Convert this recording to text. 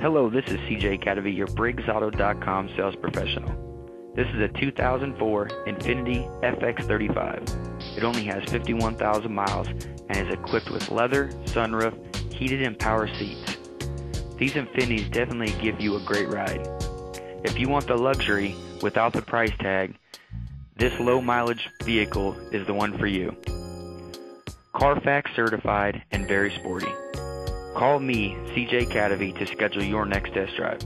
Hello, this is CJ Cadavy, your BriggsAuto.com sales professional. This is a 2004 Infiniti FX35. It only has 51,000 miles and is equipped with leather, sunroof, heated and power seats. These Infinitis definitely give you a great ride. If you want the luxury without the price tag, this low mileage vehicle is the one for you. Carfax certified and very sporty. Call me, CJ Cadavy, to schedule your next test drive.